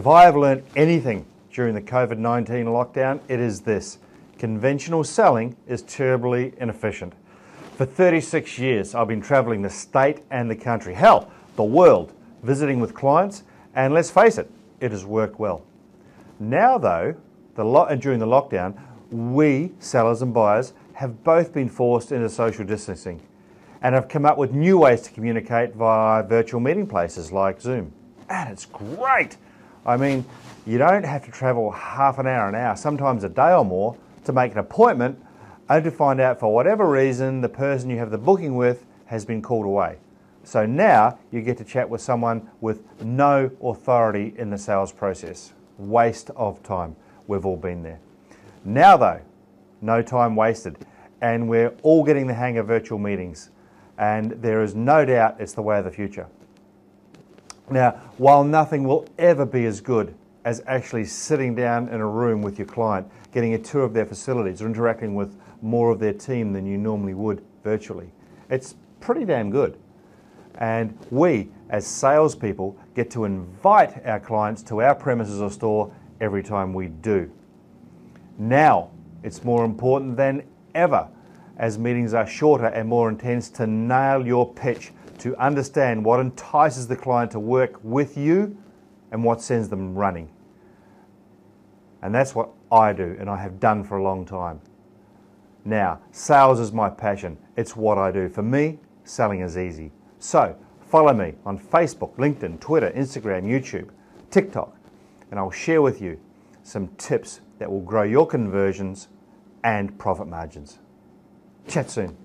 If I have learned anything during the COVID 19 lockdown, it is this conventional selling is terribly inefficient. For 36 years, I've been traveling the state and the country, hell, the world, visiting with clients, and let's face it, it has worked well. Now, though, the lo- during the lockdown, we, sellers and buyers, have both been forced into social distancing and have come up with new ways to communicate via virtual meeting places like Zoom. And it's great. I mean, you don't have to travel half an hour, an hour, sometimes a day or more to make an appointment, only to find out for whatever reason the person you have the booking with has been called away. So now you get to chat with someone with no authority in the sales process. Waste of time. We've all been there. Now, though, no time wasted, and we're all getting the hang of virtual meetings, and there is no doubt it's the way of the future. Now, while nothing will ever be as good as actually sitting down in a room with your client, getting a tour of their facilities, or interacting with more of their team than you normally would virtually, it's pretty damn good. And we, as salespeople, get to invite our clients to our premises or store every time we do. Now, it's more important than ever, as meetings are shorter and more intense, to nail your pitch, to understand what entices the client to work with you and what sends them running. And that's what I do and I have done for a long time. Now, sales is my passion. It's what I do. For me, selling is easy. So, follow me on Facebook, LinkedIn, Twitter, Instagram, YouTube, TikTok, and I'll share with you some tips that will grow your conversions and profit margins. Chat soon.